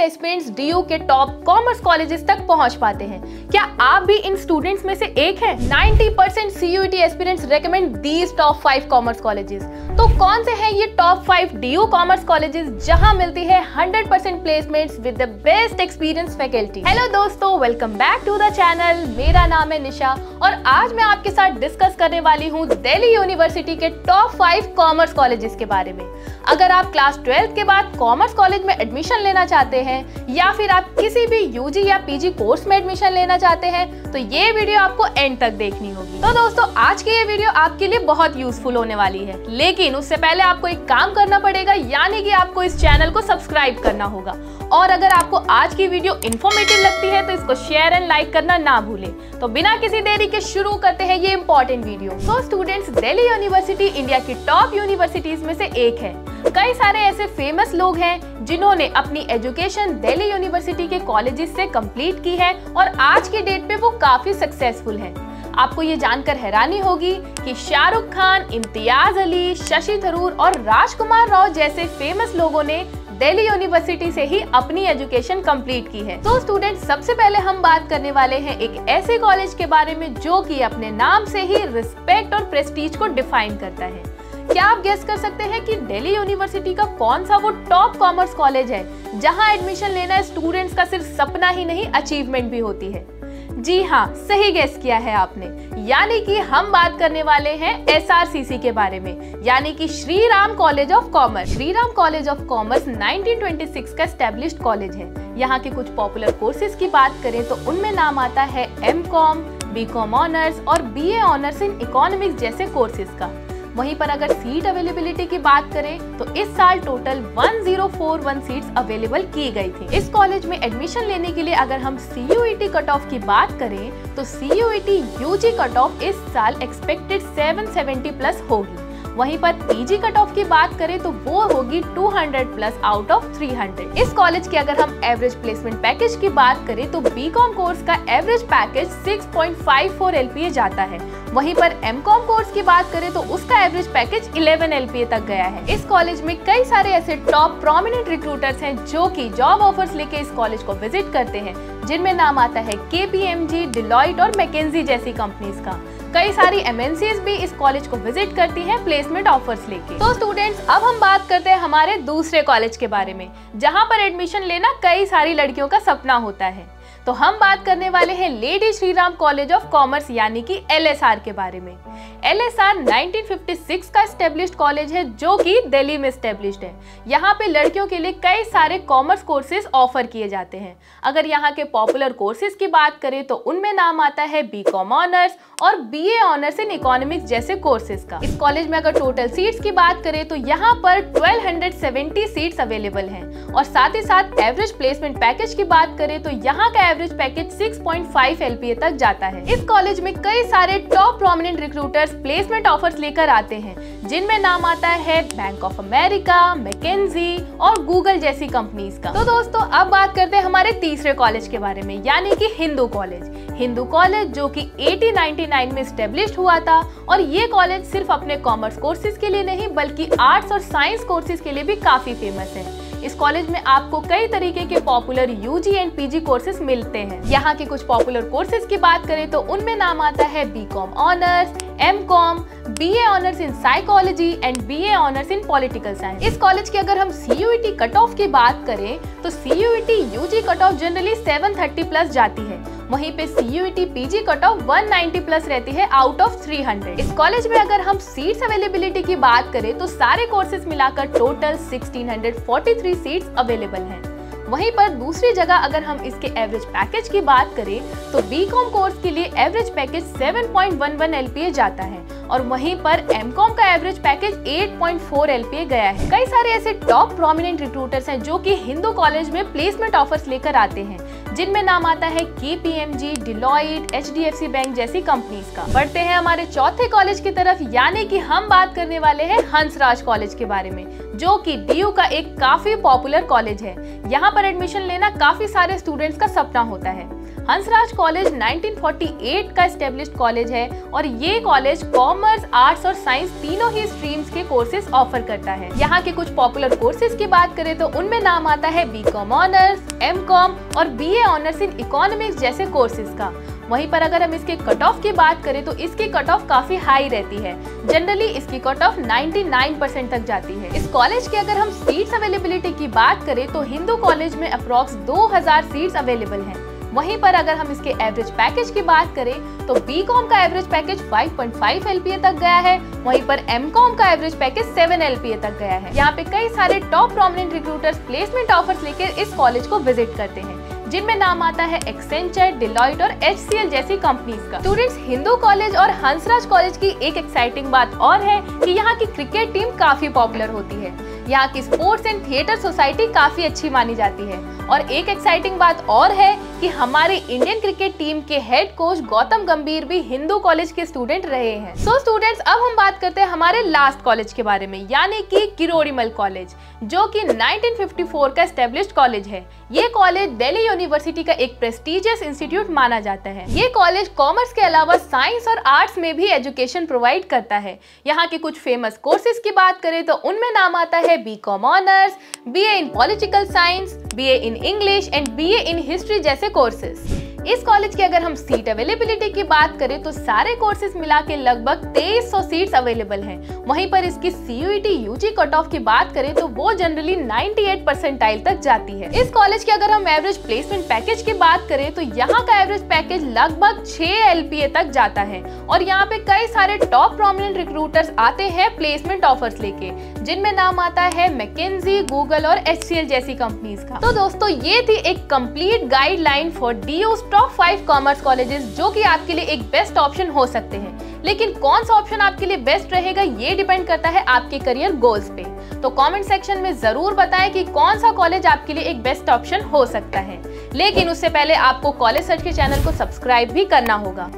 Aspirants DU के top commerce colleges तक पहुँच पाते हैं। क्या आप भी इन स्टूडेंट्स में से एक हैं? 90% percent CUET aspirants recommend these top five commerce colleges तो कौन से हैं ये top five DU commerce colleges जहाँ मिलती है 100% percent placements with the best experience faculty hello दोस्तों welcome back to the channel मेरा नाम है निशा और आज मैं आपके साथ डिस्कस करने वाली हूँ दिल्ली यूनिवर्सिटी के टॉप फाइव कॉमर्स कॉलेजेस के बारे में। अगर आप क्लास ट्वेल्थ के बाद कॉमर्स कॉलेज में एडमिशन लेना चाहते हैं या फिर आप किसी भी यूजी या पीजी कोर्स में एडमिशन लेना चाहते हैं तो ये वीडियो आपको एंड तक देखनी होगी। तो दोस्तों, आज की ये वीडियो आपके लिए बहुत यूजफुल होने वाली है। लेकिन उससे पहले आपको एक काम करना पड़ेगा, यानी कि आपको इस चैनल को सब्सक्राइब करना होगा। और अगर आपको आज की वीडियो इन्फॉर्मेटिव लगती है तो इसको शेयर एंड लाइक करना ना भूलें। तो बिना किसी देरी के शुरू करते हैं ये इंपॉर्टेंट वीडियो तो स्टूडेंट्स दिल्ली यूनिवर्सिटी इंडिया की टॉप यूनिवर्सिटीज में से एक है। कई सारे ऐसे फ़ेमस लोग हैं, जिन्होंने अपनी एजुकेशन दिल्ली यूनिवर्सिटी के कॉलेजेस से कंप्लीट की है और आज की डेट पे वो काफ़ी सक्सेसफुल हैं। आपको ये जानकर हैरानी होगी कि शाहरुख खान, इम्तियाज़ अली, शशि थरूर और राजकुमार राव जैसे फ़ेमस लोगों ने दिल्ली यूनिवर्सिटी से ही अपनी एजुकेशन कंप्लीट की है। तो स्टूडेंट, सबसे पहले हम बात करने वाले हैं एक ऐसे कॉलेज के बारे में जो कि अपने नाम से ही रिस्पेक्ट और प्रेस्टीज को डिफाइन करता है। क्या आप गेस कर सकते हैं कि दिल्ली यूनिवर्सिटी का कौन सा वो टॉप कॉमर्स कॉलेज है, जहाँ एडमिशन लेना स्टूडेंट्स का सिर्फ़ सपना ही नहीं अचीवमेंट भी होती है? जी हाँ सही गैस किया है आपने। यानी कि हम बात करने वाले हैं एसआरसीसी के बारे में। यानी कि Shri Ram College of Commerce Shri Ram College of Commerce 1926 का स्टेब्लिश कॉलेज है। यहाँ के कुछ पॉपुलर कोर्सेज की बात करें तो उनमें नाम आता है M Com B Com honours और B A honours in economics जैसे कोर्सेज का। वहीं पर अगर सीट अवेलेबिलिटी की बात करें तो इस साल टोटल 1041 सीट्स अवेलेबल की गई थी। इस कॉलेज में एडमिशन लेने के लिए अगर हम सी यू कट ऑफ़ की बात करें तो सी यू कट ऑफ़ इस साल एक्सपेक्टेड 770 प्लस होगी। वहीं पर पीजी कट ऑफ़ की बात करें तो वो होगी 200 प्लस आउट ऑफ़ 300 इस कॉलेज की अगर हम एवरेज प्लेसमेंट पैकेज की बात करें तो बीकॉम कोर्स का एवरेज पैकेज 6.54 एलपीए जाता है. वहीं पर एम कॉम कोर्स की बात करें तो उसका एवरेज पैकेज 11 एलपीए तक गया है. इस कॉलेज में कई सारे ऐसे टॉप प्रोमिनेंट रिक्रूटर्स हैं जो कि जॉब ऑफर्स लेके इस कॉलेज को विज़िट करते हैं, जिनमें नाम आता है K P M G Deloitte और मैकेजी जैसी कंपनीज़ का. कई सारी एमएनसीज भी इस कॉलेज को विज़िट करती हैं प्लेसमेंट ऑफर्स लेके। तो स्टूडेंट्स अब हम बात करते हैं हमारे दूसरे कॉलेज के बारे में, जहाँ पर एडमिशन लेना कई सारी लड़कियों का सपना होता है। तो हम बात करने वाले हैं Lady Shri Ram College of Commerce, यानी कि एलएसआर के बारे में। एलएसआर 1956 का स्टेब्लिश्ड कॉलेज है, जो कि दिल्ली में स्टेब्लिश्ड है। यहाँ पे लड़कियों के लिए कई सारे कॉमर्स कोर्सेज ऑफ़र किए जाते हैं। अगर यहाँ के पॉपुलर कोर्सेज की बात करें तो उनमें नाम आता है बी ऑनर्स और बी ऑनर्स इन इकोनॉमिक्स जैसे कोर्सेज का। इस कॉलेज में अगर टोटल सीट्स की बात करें तो यहाँ पर 1270 सीट्स अवेलेबल हैं। और साथ ही साथ एवरेज प्लेसमेंट पैकेज की बात करें तो यहाँ का एवरेज पैकेज 6.5 एलपीए तक जाता है। इस कॉलेज में कई सारे top prominent recruiters placement offers लेकर आते हैं, जिनमें नाम आता है बैंक ऑफ़ अमेरिका मैकेजी और गूगल जैसी कंपनीज़ का। तो दोस्तों, अब बात करते हैं हमारे तीसरे कॉलेज के बारे में, यानी कि हिंदू कॉलेज हिंदू कॉलेज जो कि 1899 में स्टेब्लिश हुआ था, और ये कॉलेज सिर्फ़ अपने कॉमर्स कोर्सेज के लिए नहीं, बल्कि आर्ट्स और साइंस कोर्सेज के लिए भी काफ़ी फ़ेमस है। इस कॉलेज में आपको कई तरीके के popular UG and PG courses मिलते हैं। यहाँ के कुछ पॉपुलर कोर्सेज की बात करें तो उनमें नाम आता है B Com honours M Com B A honours in psychology and B A honours in political science इस कॉलेज की अगर हम C U T cut off की बात करें तो C U G cut off generally 730 plus जाती है। वहीं पे C U T P G cut off 190 plus रहती है आउट ऑफ़ 300 इस कॉलेज में अगर हम सीट्स अवेलेबिलिटी की बात करें तो सारे कोर्सेज मिलाकर टोटल 1643 सीट्स अवेलेबल हैं. वहीं पर दूसरी जगह अगर हम इसके एवरेज पैकेज की बात करें तो बी कॉम कोर्स के लिए एवरेज पैकेज 7.11 एलपीए जाता है और वहीं पर एम कॉम का एवरेज पैकेज 8.4 एलपीए गया है. कई सारे ऐसे टॉप प्रोमिनेंट रिक्रूटर्स हैं जो कि हिंदू कॉलेज में प्लेसमेंट ऑफर्स लेकर आते हैं. जिनमें नाम आता है K P M G Deloitte H D F C Bank जैसी कंपनीज़ का। बढ़ते हैं हमारे चौथे कॉलेज की तरफ़, यानी कि हम बात करने वाले हैं हंसराज कॉलेज के बारे में, जो कि डीयू का एक काफ़ी पॉपुलर कॉलेज है। यहाँ पर एडमिशन लेना काफ़ी सारे स्टूडेंट्स का सपना होता है। हंसराज कॉलेज 1948 का स्टेब्लिश्ड कॉलेज है और ये कॉलेज कॉमर्स कॉमर्स आर्ट्स और साइंस तीनों ही स्ट्रीम्स के कोर्सेज ऑफ़र करता है। यहाँ के कुछ पॉपुलर कोर्सेज की बात करें तो उनमें नाम आता है B Com honours M Com और B A honours in economics जैसे कोर्सेज का। वहीं पर अगर हम इसके कट ऑफ़ की बात करें तो इसकी कट ऑफ़ काफ़ी हाई रहती है। जनरली इसकी कट ऑफ़ 99 परसेंट तक जाती है। इस कॉलेज की अगर हम सीट्स अवेलेबिलिटी की बात करें तो हिंदू कॉलेज में अप्रोक्स 2000 सीट्स अवेलेबल हैं। वहीं पर अगर हम इसके एवरेज पैकेज की बात करें तो बी कॉम का एवरेज पैकेज 5.5 एलपीए तक गया है। वहीं पर एम कॉम का एवरेज पैकेज 7 एलपीए तक गया है। यहाँ पे कई सारे top prominent recruiters placement offers लेकर इस कॉलेज को विज़िट करते हैं, जिनमें नाम आता है एक्सेंचर डिलॉइट और एचसीएल जैसी कंपनीज़ का। स्टूडेंट्स हिंदू कॉलेज और हंसराज कॉलेज की एक एक्साइटिंग बात और है कि यहाँ की क्रिकेट टीम काफ़ी पॉपुलर होती है। यहाँ की स्पोर्ट्स एंड थिएटर सोसाइटी काफ़ी अच्छी मानी जाती है। और एक एक्साइटिंग बात और है कि हमारे इंडियन क्रिकेट टीम के हेड कोच गौतम गंभीर भी हिंदू कॉलेज के स्टूडेंट रहे हैं। सो so, स्टूडेंट्स अब हम बात करते हैं हमारे लास्ट कॉलेज के बारे में यानी कि किरोड़ीमल कॉलेज जो कि 1954 का स्टेब्लिश कॉलेज है। ये कॉलेज दिल्ली यूनिवर्सिटी का एक प्रेस्टिजियस इंस्टीट्यूट माना जाता है। ये कॉलेज कॉमर्स के अलावा साइंस और आर्ट्स में भी एजुकेशन प्रोवाइड करता है। यहाँ के कुछ फ़ेमस कोर्सेज की बात करें तो उनमें नाम आता है B Com honours B A in political science B A in English and B A in history जैसे कोर्सेज इस कॉलेज की अगर हम सीट अवेलेबिलिटी की बात करें तो सारे कोर्सेज मिला के लगभग 2300 सीट्स अवेलेबल हैं। वहीं पर इसकी सीयूईटी यूजी कट ऑफ़ की बात करें तो वो जनरली 98 परसेंटाइल तक जाती है। इस कॉलेज की अगर हम एवरेज प्लेसमेंट पैकेज की बात करें तो यहाँ का एवरेज पैकेज लगभग 6 एलपीए तक जाता है। और यहाँ पे कई सारे टॉप प्रोमिनेंट रिक्रूटर्स आते हैं प्लेसमेंट ऑफर्स लेके, जिनमें नाम आता है मैकेजी गूगल और HCL जैसी कंपनीज़ का। तो दोस्तों, ये थी एक complete guideline for DO top five commerce colleges जो कि आपके लिए एक बेस्ट ऑप्शन हो सकते हैं। लेकिन कौन सा ऑप्शन आपके लिए बेस्ट रहेगा, ये डिपेंड करता है आपके करियर गोल्स पे। तो कमेंट सेक्शन में ज़रूर बताएँ कि कौन सा कॉलेज आपके लिए एक बेस्ट ऑप्शन हो सकता है। लेकिन उससे पहले आपको कॉलेज सर्च के चैनल को सब्सक्राइब भी करना होगा।